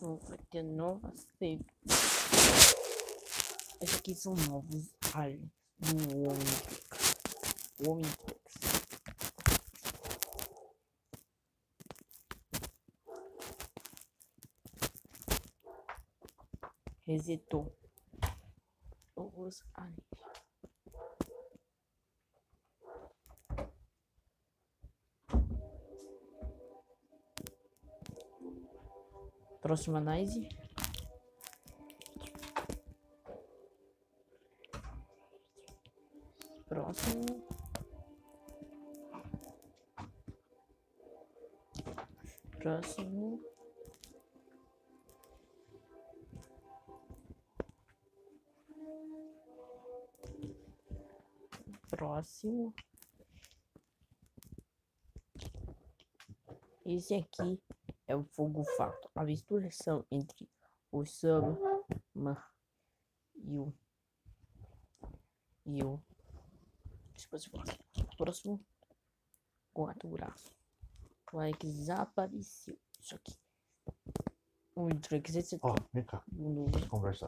vai ter nova série. Esses aqui são novos aliens do Omnitrix. Omnitrix. Resetou os aliens. Próxima análise. Próximo. Próximo. Próximo. Esse aqui é o fogo fato, a misturação entre o Sama e o e o próximo. Quatro braços. Vai desapareceu. Isso aqui. O Drake esse Ó, vem cá, vamos conversar.